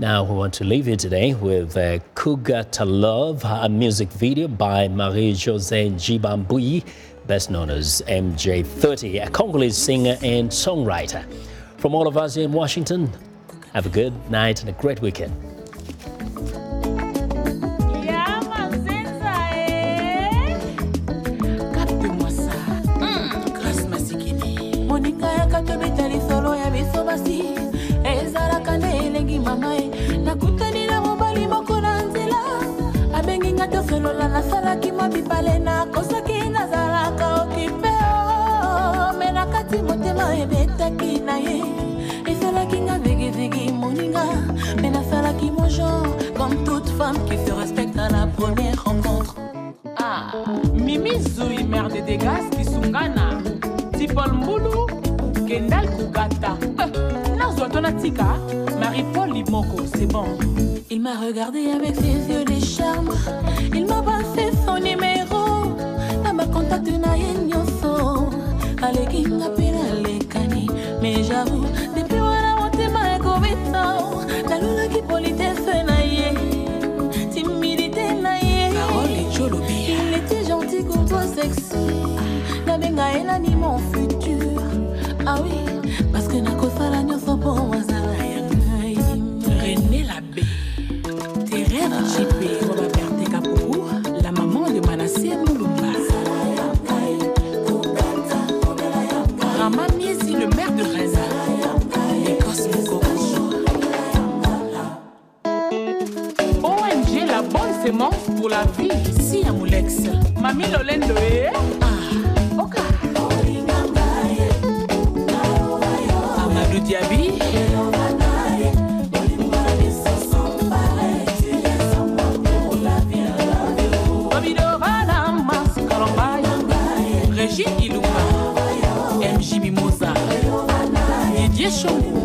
Now, we want to leave you today with uh, Cougar to Love, a music video by Marie-José Jibambui, best known as MJ30, a Congolese singer and songwriter. From all of us here in Washington, have a good night and a great weekend. Bibale nakosaki nazalaka okipe o me na kati motema ebetaki na ye. Esalaki nga vigivigi moninga. Me nasalaki mon genre comme toute femme qui se respecte à la première rencontre. Ah, Mimi Zui, mère de Degas, Kisungana, Tipol Mbulu, Kendall Kugata. Euh, Nazwa Tonatika, Marie-Paul Limoko, c'est bon. Il m'a regardé avec ses yeux de nalekani. Mais j'avoue, depuis wana motema ekobeta. Nalulaki politesse na ye. Timidité na ye. Carole Jolobi. Il était gentil, courtois, sexy. Nabenga ye nani mon futur. Ah oui, Sémence pour la vie, ici à Moulex. Mamie Lolendo, eh? Ah, ok. Amadou Diaby. Régine Ilunga, MJ Mimosa, Didier Chomou.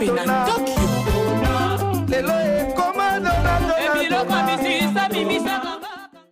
Raoul Mouchope na Tokyo. lelo ekoma donadona ebiloko misisa bimisaka